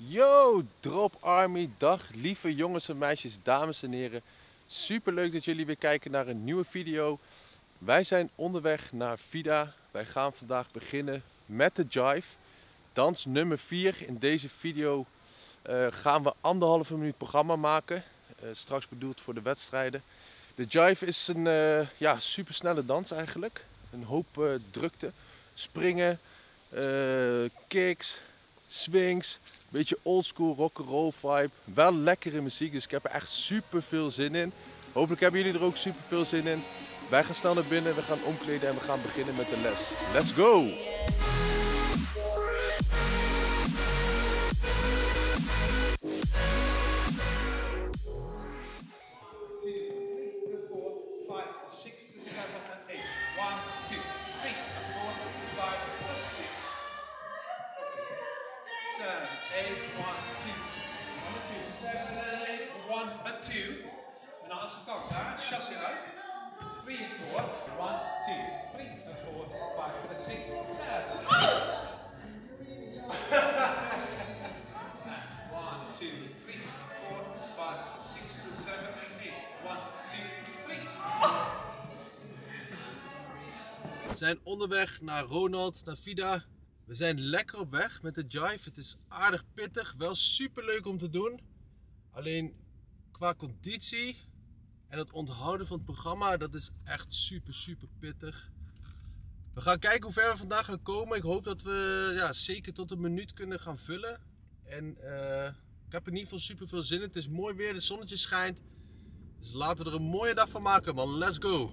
Yo, Drop Army, dag lieve jongens en meisjes, dames en heren. Super leuk dat jullie weer kijken naar een nieuwe video. Wij zijn onderweg naar Vida. Wij gaan vandaag beginnen met de Jive. Dans nummer 4. In deze video uh, gaan we anderhalve minuut programma maken. Uh, straks bedoeld voor de wedstrijden. De Jive is een uh, ja, super snelle dans eigenlijk. Een hoop drukte. Springen, kicks, swings, beetje oldschool rock'n'roll vibe. Wel lekkere muziek, dus ik heb er echt super veel zin in. Hopelijk hebben jullie er ook super veel zin in. Wij gaan snel naar binnen, we gaan omkleden en we gaan beginnen met de les. Let's go! Zijn onderweg naar Ronald, naar Vida. We zijn lekker op weg met de Jive. Het is aardig pittig, wel super leuk om te doen. Alleen qua conditie en het onthouden van het programma, dat is echt super, super pittig. We gaan kijken hoe ver we vandaag gaan komen. Ik hoop dat we ja, zeker tot een minuut kunnen gaan vullen. En uh, ik heb in ieder geval super veel zin in. Het is mooi weer, de zonnetje schijnt. Dus laten we er een mooie dag van maken, man. Let's go!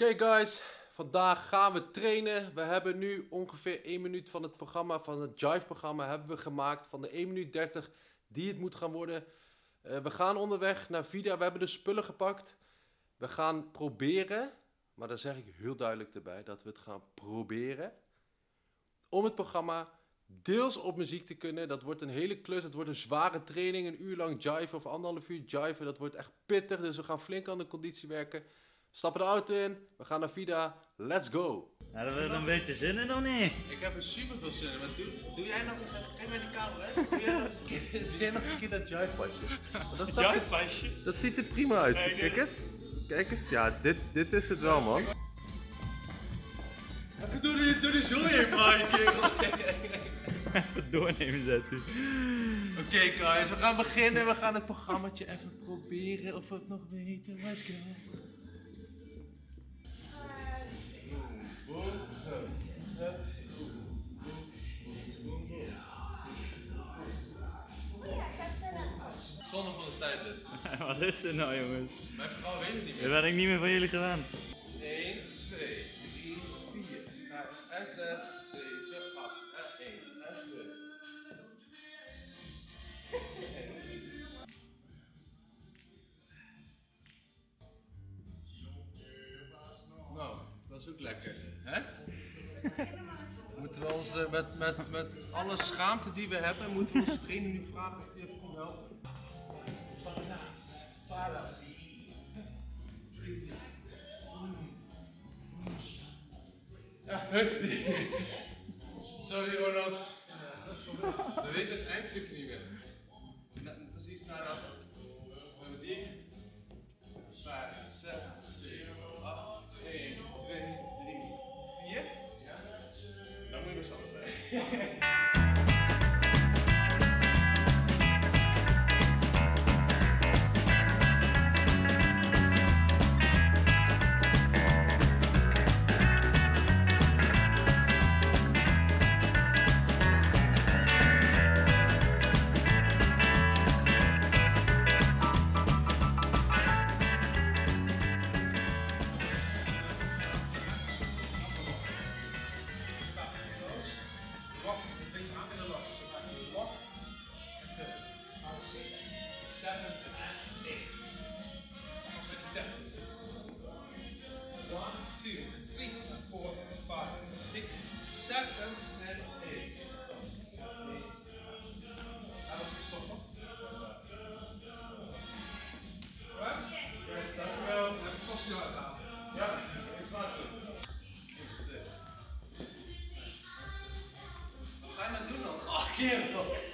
Oké guys, vandaag gaan we trainen. We hebben nu ongeveer 1 minuut van het programma, van het Jive programma, hebben we gemaakt. Van de 1 minuut 30 die het moet gaan worden. Uh, we gaan onderweg naar Vida. We hebben de spullen gepakt. We gaan proberen, maar daar zeg ik heel duidelijk erbij, dat we het gaan proberen. Om het programma deels op muziek te kunnen. Dat wordt een hele klus. Het wordt een zware training. Een uur lang jive of anderhalf uur jive. Dat wordt echt pittig. Dus we gaan flink aan de conditie werken. Stappen de auto in. We gaan naar Vida. Let's go. Hebben we er een beetje zin in of niet? Ik heb er super veel zin in. Maar doe, doe jij nog eens even. Geef mij die camera. Doe jij nog eens een keer, doe jij nog eens een keer dat jive pasje. Dat, jive pasje? dat ziet er prima uit. Kijk eens. Kijk eens. Ja, dit, dit is het wel man. Even door die, door die zooi heen maaien, kerel. even doornemen zetten. Oké okay, guys, we gaan beginnen. We gaan het programmaatje even proberen of we het nog weten. Let's go. Tijd dit. Wat is dit nou jongens? Mijn vrouw weet het niet meer. Dat ben ik niet meer van jullie gewend. 1, 2, 3, 4, 5, 6, 7, 8. Nou, dat is ook lekker. Hè? moeten we ons uh, met, met, met alle schaamte die we hebben, moeten we onze trainer nu vragen of hij even kan helpen? Ja, rustig. Sorry Ronald. We weten het eindstuk niet meer. Precies naar doen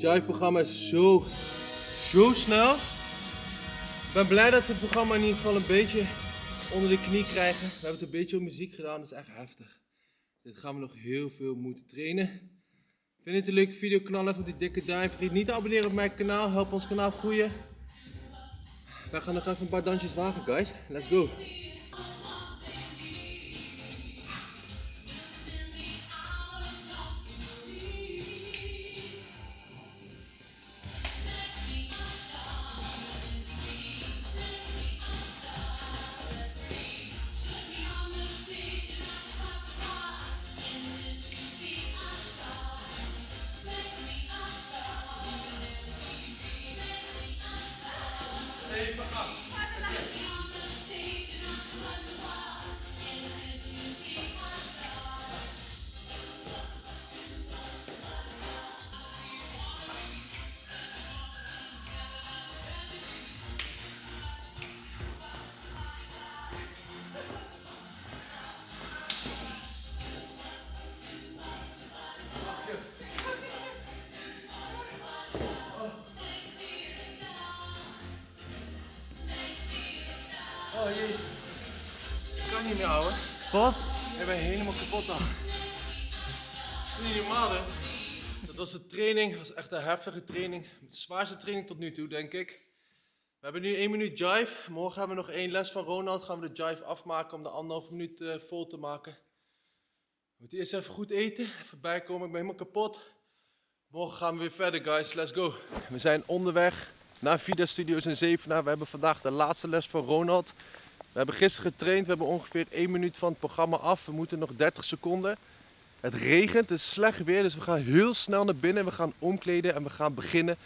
Jive-programma is zo, zo snel. Ik ben blij dat we het programma in ieder geval een beetje onder de knie krijgen. We hebben het een beetje op muziek gedaan, dat is echt heftig. Dit gaan we nog heel veel moeten trainen. Vind je het een leuke video? Knal even die dikke duim. Vergeet niet te abonneren op mijn kanaal. Help ons kanaal groeien. Wij gaan nog even een paar dansjes wagen, guys. Let's go. up. Meer houden. Wat? Ik ben helemaal kapot dan. Dat is niet normaal hè. Dat was de training. Dat was echt een heftige training. De zwaarste training tot nu toe denk ik. We hebben nu één minuut jive. Morgen hebben we nog één les van Ronald. Gaan we de jive afmaken om de anderhalf minuut eh, vol te maken. We moeten eerst even goed eten. Even bijkomen. Ik ben helemaal kapot. Morgen gaan we weer verder guys. Let's go. We zijn onderweg naar Vida Studios in Zevenaar. We hebben vandaag de laatste les van Ronald. We hebben gisteren getraind. We hebben ongeveer 1 minuut van het programma af. We moeten nog 30 seconden. Het regent, het is slecht weer, dus we gaan heel snel naar binnen. We gaan omkleden en we gaan beginnen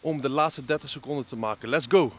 om de laatste 30 seconden te maken. Let's go!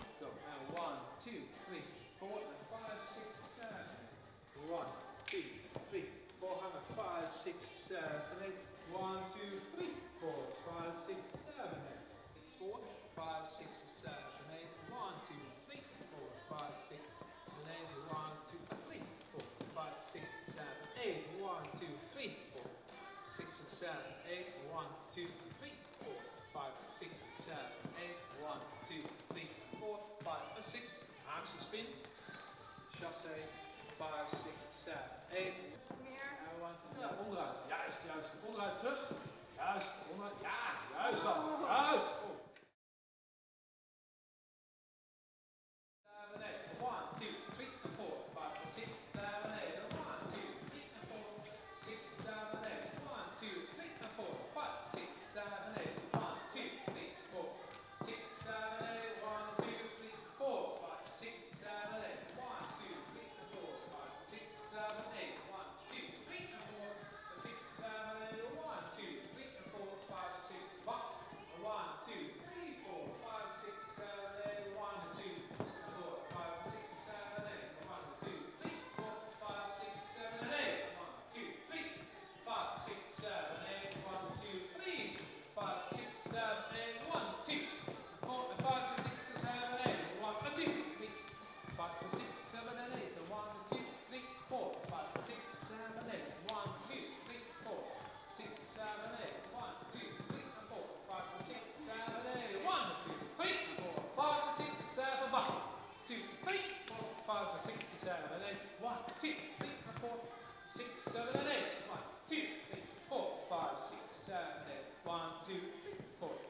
Six, seven, eight. One, two, three, four, five, six, seven, eight. One, two, three, four, five, six. Haakse spin. Chassé. Five, six, seven, eight. En one, two, ja, onderuit. Juist, juist. Onderuit terug. Juist, onderuit. Ja, juist dan. Juist. Oh. Seven, eight. One, two, three, four, five, six, seven, eight. One, two, three, four, six, seven, eight. One, two, three, four, five, six, seven, eight. One, two, three, four, six, seven, eight. One, two, three, four, five, six, seven, eight. One, two, three, four, five, six, seven, eight. One, two, three, four, six, seven, eight. One, two, three, four, five, six. Wacht.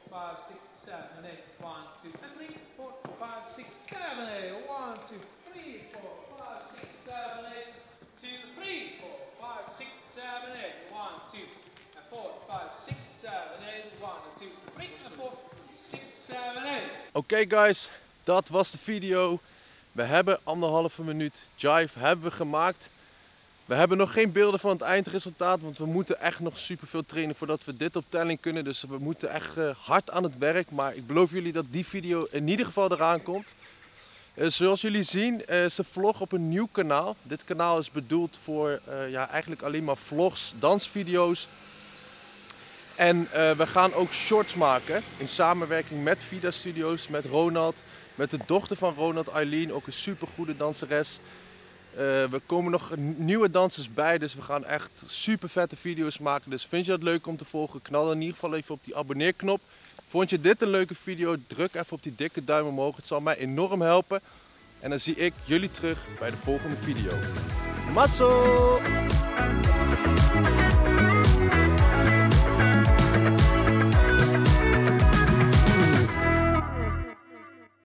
five, six, seven, eight. One, two, and three, four, five, six, seven, eight. One, two, three, four, five, six, seven, eight. Two, three, four, five, six, seven, eight. One, two, and four, five, six, seven, eight. One, and two, three, and four, six, seven, Oké guys, dat was de video. We hebben anderhalve minuut jive hebben we gemaakt. We hebben nog geen beelden van het eindresultaat, want we moeten echt nog superveel trainen voordat we dit op telling kunnen. Dus we moeten echt eh, hard aan het werk. Maar ik beloof jullie dat die video in ieder geval eraan komt. Eh, zoals jullie zien eh, is de vlog op een nieuw kanaal. Dit kanaal is bedoeld voor eh, ja, eigenlijk alleen maar vlogs, dansvideo's. En eh, we gaan ook shorts maken in samenwerking met Vida Studios, met Ronald, met de dochter van Ronald, Eileen, ook een supergoede danseres. Eh, we komen nog nieuwe dansers bij, dus we gaan echt super vette video's maken. Dus vind je dat leuk om te volgen? Knal in ieder geval even op die abonneerknop. Vond je dit een leuke video? Druk even op die dikke duim omhoog. Het zal mij enorm helpen. En dan zie ik jullie terug bij de volgende video. Mazzo!